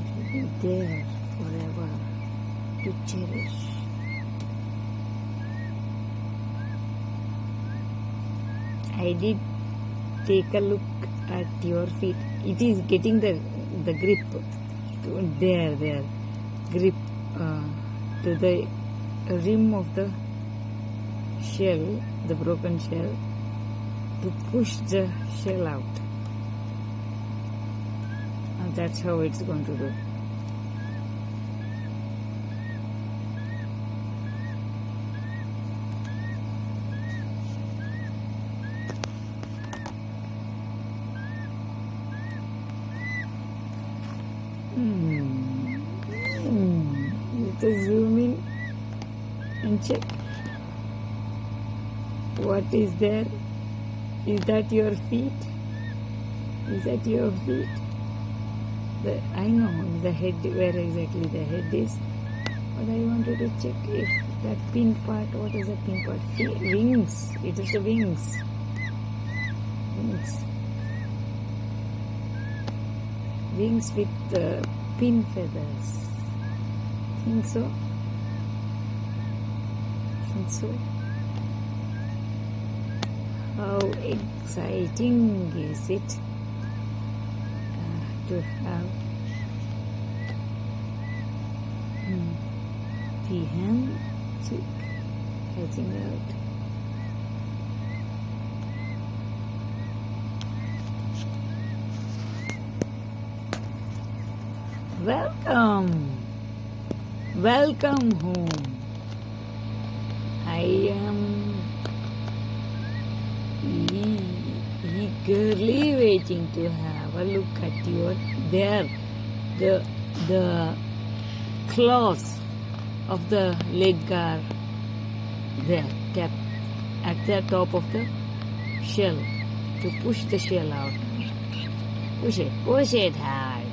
it will be there forever to cherish. I did take a look at your feet. It is getting the the grip there, there, grip uh, to the rim of the shell, the broken shell, to push the shell out. That's how it's going to do. Hmm. Zoom in and check. What is there? Is that your feet? Is that your feet? The, I know the head, where exactly the head is, but I wanted to check if that pink part, what is the pink part? Wings. It is the wings. Wings. Wings with uh, pin feathers. Think so? Think so? How exciting is it to have hmm, peahen cheek hatching out? Welcome, welcome home. I am e- eagerly waiting to have a look at your there. The the claws of the leg are there kept at the top of the shell to push the shell out. Push it push it hard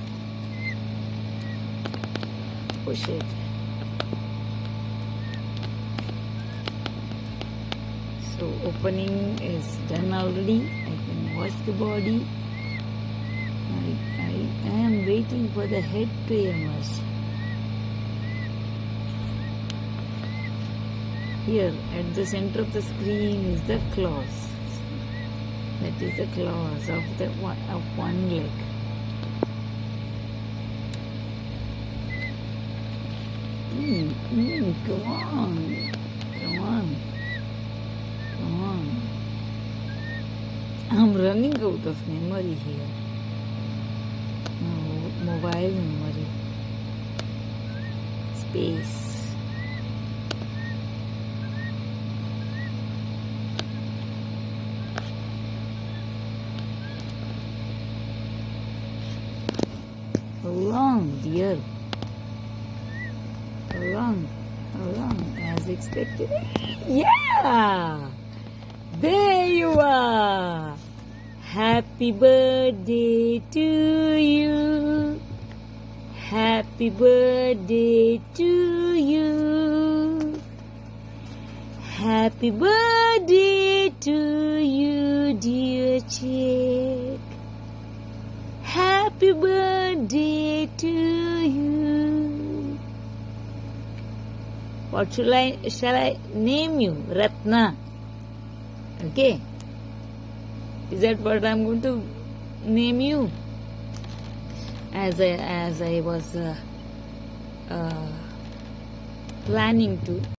push it. So opening is done already. Wash the body. I, I am waiting for the head to emerge. Here at the center of the screen is the claws. That is the claws of the one, of one leg. Mm, mm, come on, come on. Come on. I'm running out of memory here. No, mobile memory. Space. Long, dear? Long? Long? As expected? Yeah! There you are! Happy birthday to you! Happy birthday to you! Happy birthday to you, dear chick! Happy birthday to you! What shall I shall I name you? Ratna. Okay. Is that what I'm going to name you? As I as I was uh, uh, planning to.